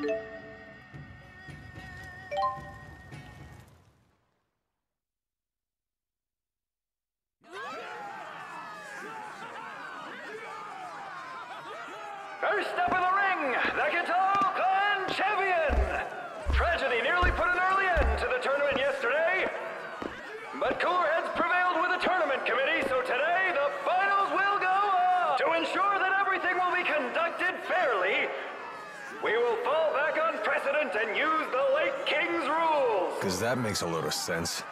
First up in the ring, the Qatal Clan champion! Tragedy nearly put an early end to the tournament yesterday, but cooler heads prevailed with the tournament committee, so today the finals will go on! To ensure that everything will be conducted fairly, we will fall back on precedent and use the late King's rules! Because that makes a lot of sense.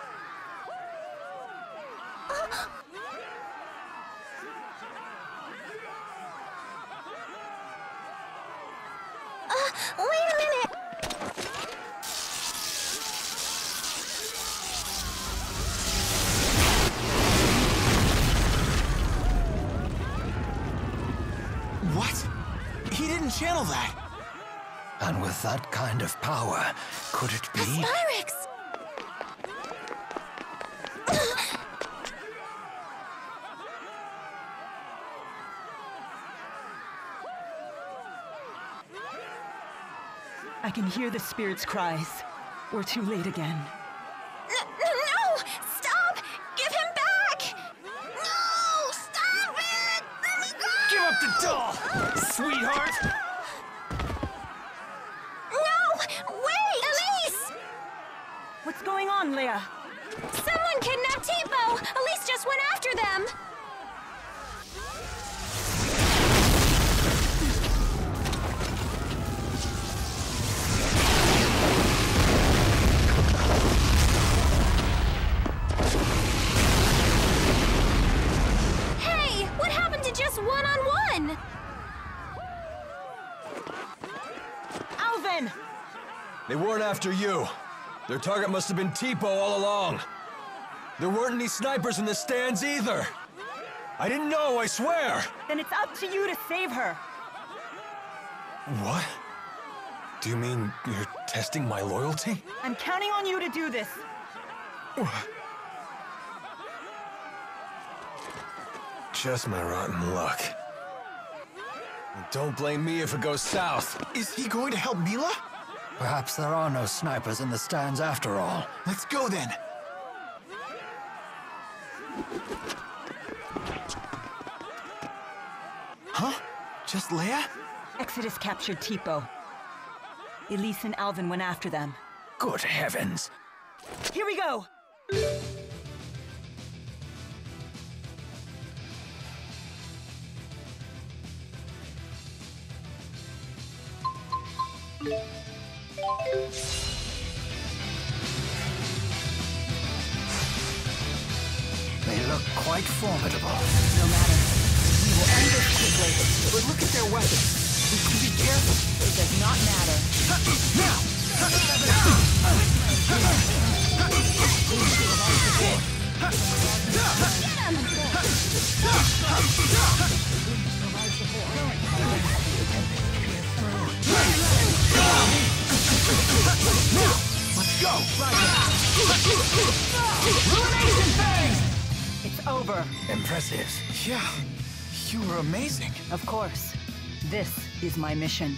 Uh, wait a minute! What? He didn't channel that. And with that kind of power, could it be? Spyrix! I can hear the spirit's cries. We're too late again. N- Leia? Someone kidnapped Tipo! Elise just went after them! Hey! What happened to just one-on-one? Alvin! They weren't after you. Their target must have been Tipo all along. There weren't any snipers in the stands either. I didn't know, I swear! Then it's up to you to save her. What? Do you mean you're testing my loyalty? I'm counting on you to do this. Just my rotten luck. And Don't blame me if it goes south. Is he going to help Mila? Perhaps there are no snipers in the stands after all. Let's go then. Huh? Just Leia? Exodus captured Tipo. Elise and Alvin went after them. Good heavens! Here we go! They look quite formidable. No matter. We will end this quickly. But look at their weapons. We can be careful. It does not matter. It's over. Impressive. Yeah, you were amazing. Of course. This is my mission.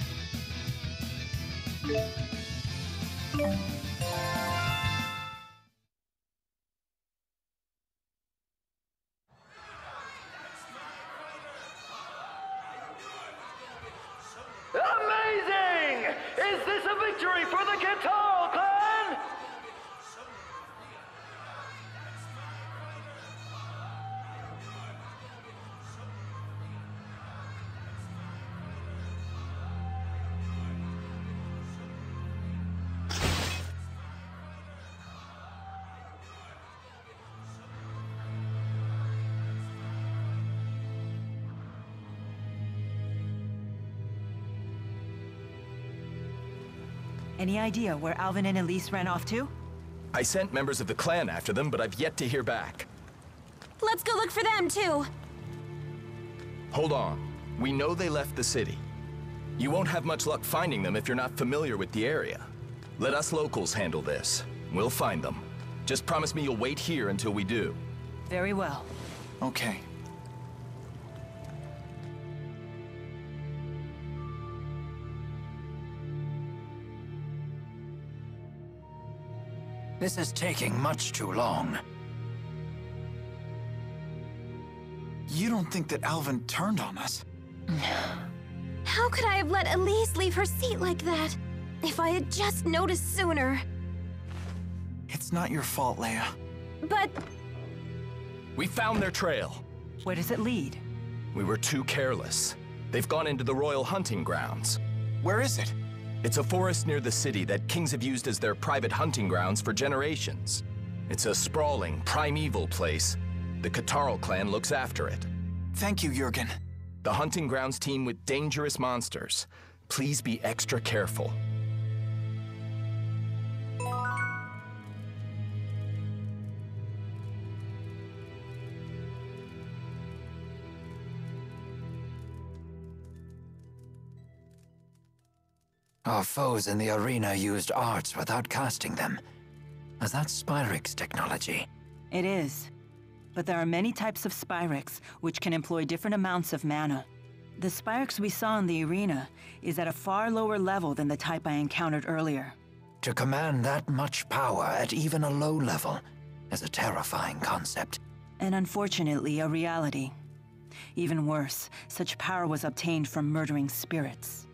Any idea where Alvin and Elise ran off to? I sent members of the clan after them, but I've yet to hear back. Let's go look for them, too. Hold on. We know they left the city. You won't have much luck finding them if you're not familiar with the area. Let us locals handle this. We'll find them. Just promise me you'll wait here until we do. Very well. Okay. This is taking much too long. You don't think that Alvin turned on us? No. How could I have let Elise leave her seat like that? If I had just noticed sooner. It's not your fault, Leia. But We found their trail. Where does it lead? We were too careless. They've gone into the royal hunting grounds. Where is it? It's a forest near the city that kings have used as their private hunting grounds for generations. It's a sprawling, primeval place. The Katarl clan looks after it. Thank you, Jurgen. The hunting grounds team with dangerous monsters. Please be extra careful. Our foes in the arena used arts without casting them. Is that Spyrix technology? It is. But there are many types of Spyrix, which can employ different amounts of mana. The Spyrix we saw in the arena is at a far lower level than the type I encountered earlier. To command that much power at even a low level is a terrifying concept. And unfortunately, a reality. Even worse, such power was obtained from murdering spirits.